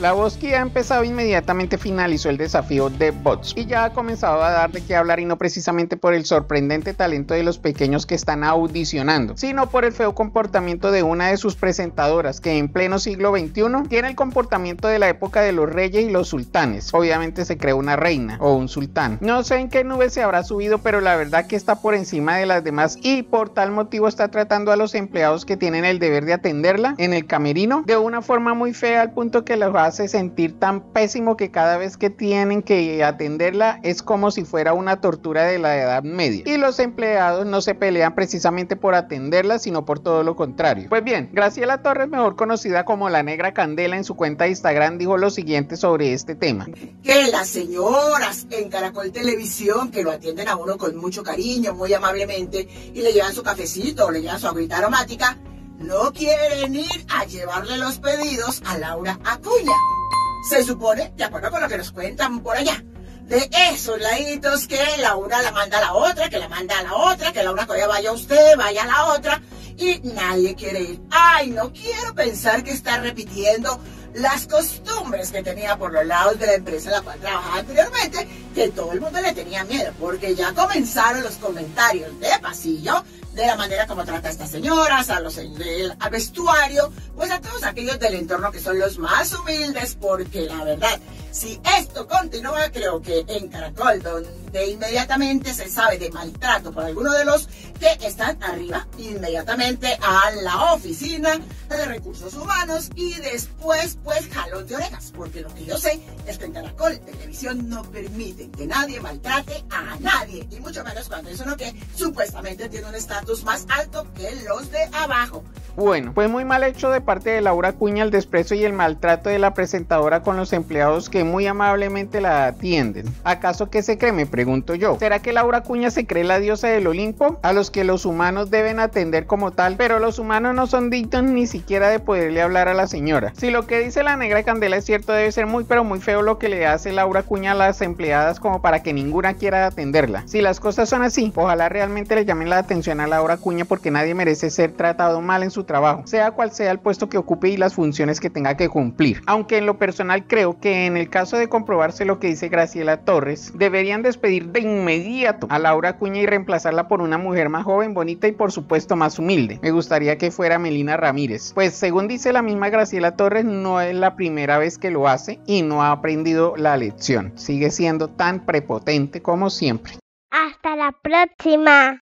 La Bosky ha empezado inmediatamente finalizó el desafío de bots y ya ha comenzado a dar de qué hablar y no precisamente por el sorprendente talento de los pequeños que están audicionando, sino por el feo comportamiento de una de sus presentadoras que en pleno siglo XXI tiene el comportamiento de la época de los reyes y los sultanes. Obviamente se creó una reina o un sultán. No sé en qué nube se habrá subido, pero la verdad que está por encima de las demás y por tal motivo está tratando a los empleados que tienen el deber de atenderla en el camerino de una forma muy fea al punto que los hace sentir tan pésimo que cada vez que tienen que atenderla es como si fuera una tortura de la edad media. Y los empleados no se pelean precisamente por atenderla, sino por todo lo contrario. Pues bien, Graciela Torres, mejor conocida como la Negra Candela en su cuenta de Instagram, dijo lo siguiente sobre este tema. Que las señoras en Caracol Televisión, que lo atienden a uno con mucho cariño, muy amablemente, y le llevan su cafecito le llevan su agüita aromática, no quieren ir a llevarle los pedidos a Laura Acuña. Se supone, de acuerdo con lo que nos cuentan por allá, de esos laditos que la una la manda a la otra, que la manda a la otra, que la una todavía vaya a usted, vaya a la otra, y nadie quiere ir. Ay, no quiero pensar que está repitiendo las costumbres que tenía por los lados de la empresa en la cual trabajaba anteriormente, que todo el mundo le tenía miedo, porque ya comenzaron los comentarios de pasillo de la manera como trata a estas señoras, a los del vestuario, pues a todos aquellos del entorno que son los más humildes, porque la verdad, si esto continúa, creo que en Caracol, donde inmediatamente se sabe de maltrato por alguno de los que están arriba, inmediatamente a la oficina de recursos humanos y después, pues, jalón de orejas, porque lo que yo sé es que en Caracol Televisión no que nadie maltrate a nadie, y mucho menos cuando es uno que supuestamente tiene un estatus más alto que los de abajo. Bueno, fue muy mal hecho de parte de Laura Cuña el desprecio y el maltrato de la presentadora con los empleados que muy amablemente la atienden. ¿Acaso qué se cree? Me pregunto yo. ¿Será que Laura Cuña se cree la diosa del Olimpo? A los que los humanos deben atender como tal, pero los humanos no son dignos ni siquiera de poderle hablar a la señora. Si lo que dice la negra Candela es cierto, debe ser muy pero muy feo lo que le hace Laura Cuña a las empleadas como para que ninguna quiera atenderla. Si las cosas son así, ojalá realmente le llamen la atención a Laura Cuña porque nadie merece ser tratado mal en su trabajo, sea cual sea el puesto que ocupe y las funciones que tenga que cumplir. Aunque en lo personal creo que en el caso de comprobarse lo que dice Graciela Torres, deberían despedir de inmediato a Laura Cuña y reemplazarla por una mujer más joven, bonita y por supuesto más humilde. Me gustaría que fuera Melina Ramírez. Pues según dice la misma Graciela Torres, no es la primera vez que lo hace y no ha aprendido la lección. Sigue siendo tan prepotente como siempre. Hasta la próxima.